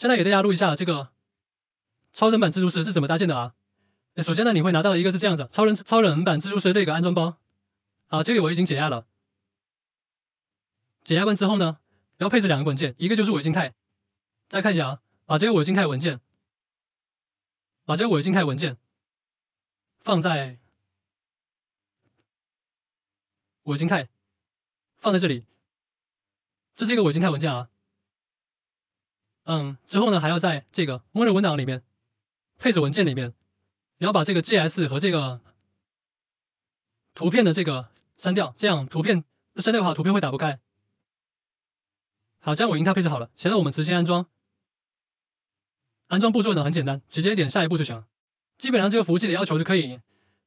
现在给大家录一下这个超人版蜘蛛丝是怎么搭建的啊？首先呢，你会拿到一个是这样子，超人超人版蜘蛛丝的一个安装包。好，这个我已经解压了。解压完之后呢，要配置两个文件，一个就是伪静态。再看一下啊，把这个伪静态文件，把这个伪静态文件放在伪静态放在这里，这是一个伪静态文件啊。嗯，之后呢，还要在这个默认文档里面配置文件里面，你要把这个 JS 和这个图片的这个删掉，这样图片删掉的话，图片会打不开。好，这样我已经它配置好了，现在我们直接安装。安装步骤呢很简单，直接点下一步就行。基本上这个服务器的要求就可以，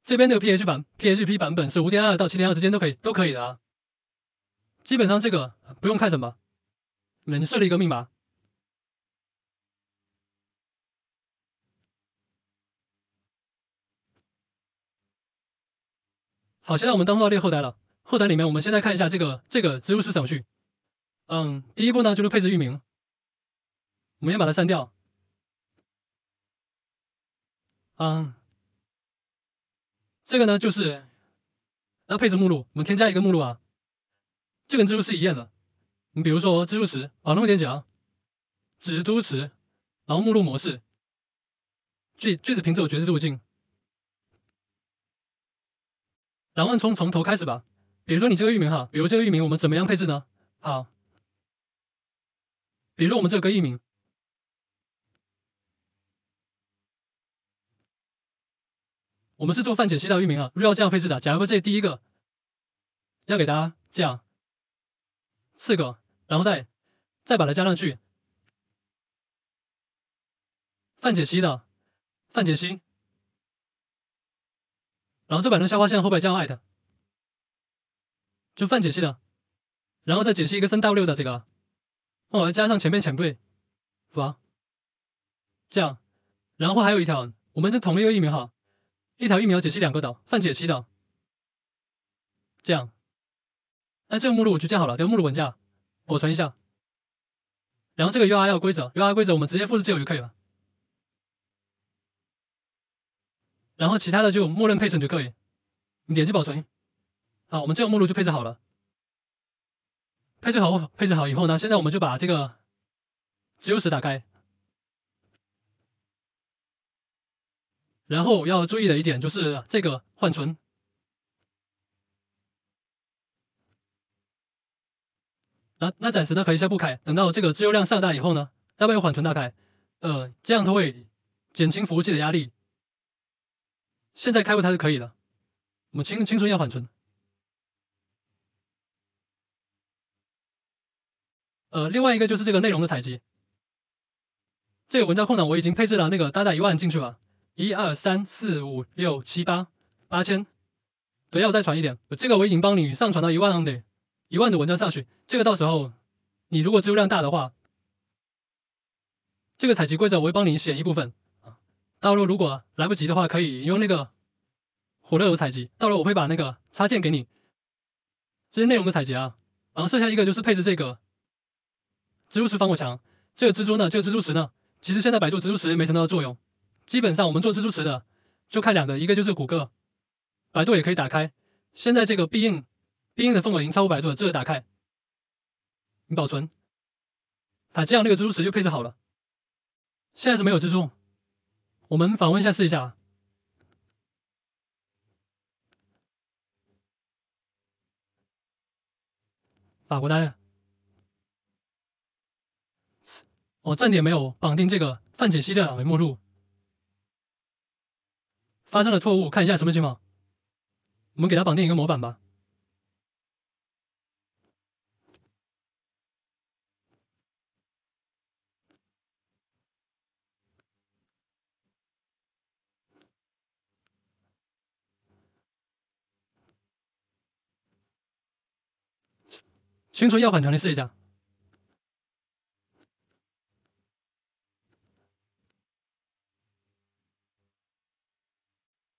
这边的 PH 版 PHP 版本是五点二到七点二之间都可以都可以的啊。基本上这个不用看什么，你设立一个密码。好，现在我们登录到这个后台了。后台里面，我们现在看一下这个这个植入式程序。嗯，第一步呢就是配置域名，我们先把它删掉。嗯，这个呢就是要配置目录，我们添加一个目录啊，这跟蜘蛛丝一样的。你比如说植入词，网络点讲，蜘蛛词，然后目录模式，句句子名字有绝对路径，然后从从头开始吧。比如说你这个域名哈，比如这个域名我们怎么样配置呢？好，比如我们这个域名。我们是做范解析的域名啊，如果要这样配置的，假如说这第一个要给大家这样四个，然后再再把它加上去，范解析的范解析，然后这版的下划线后边加上艾特，就范解析的，然后再解析一个三 W 的这个，我加上前面前缀，符号，这样，然后还有一条，我们这同一个域名哈。一条疫苗解析两个岛，泛解析的，这样，那这个目录我就建好了，这个目录文件保存一下，然后这个 URL 规则，URL 规则我们直接复制这个就可以了，然后其他的就默认配置就可以，你点击保存，好，我们这个目录就配置好了，配置好后配置好以后呢，现在我们就把这个自由石打开。然后要注意的一点就是这个缓存，那那暂时呢可以先不开，等到这个自由量上大以后呢，要不要缓存打开？呃，这样它会减轻服务器的压力。现在开过它是可以的，我们清清楚一下缓存。呃，另外一个就是这个内容的采集，这个文章空档我已经配置了那个 data 一万进去了。一二三四五六七八八千，对，要再传一点。这个我已经帮你上传到一万的，一万的文章上去。这个到时候你如果资料量大的话，这个采集规则我会帮你写一部分到时候如果来不及的话，可以用那个火热油采集。到时候我会把那个插件给你，这些内容的采集啊。然后剩下一个就是配置这个蜘蛛池防火墙。这个蜘蛛呢，这个蜘蛛池呢，其实现在百度蜘蛛池也没什么作用。基本上我们做蜘蛛池的就看两个，一个就是谷歌，百度也可以打开。现在这个必应必应的份额已经超过百度了，这个打开，你保存，它，这样那个蜘蛛池就配置好了。现在是没有蜘蛛，我们访问一下试一下。法国单，哦，站点没有绑定这个范解析的为目录。发生了错误，看一下什么情况。我们给它绑定一个模板吧。清除要缓存的试一下。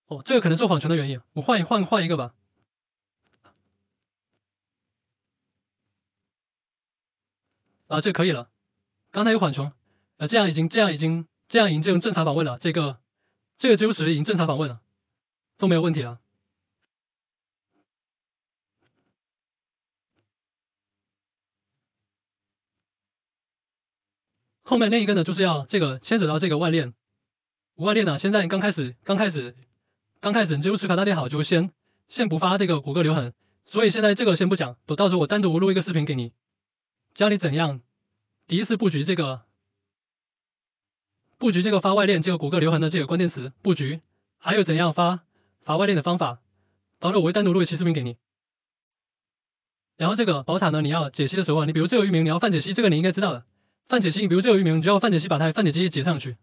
哦，这个可能是缓存的原因，我换一换换一个吧。啊，这可以了。刚才有缓存，呃，这样已经这样已经这样已经进入正常访问了，这个这个 J 十已经正常访问了，都没有问题了。后面另一个呢，就是要这个牵扯到这个外链，外链呢，现在刚开始刚开始刚开始，你就持卡打点好，就先先不发这个谷歌留痕，所以现在这个先不讲，等到时候我单独录一个视频给你，教你怎样第一次布局这个布局这个发外链这个谷歌留痕的这个关键词布局，还有怎样发发外链的方法，到时候我会单独录一期视频给你。然后这个宝塔呢，你要解析的时候，你比如这个域名你要泛解析，这个你应该知道的。范解析，比如这个域名，你就要范解析把它范解析解上去，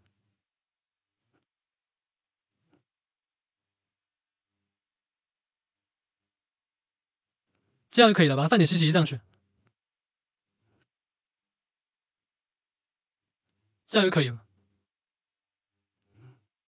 这样就可以了，把范解析接上去，这样就可以了。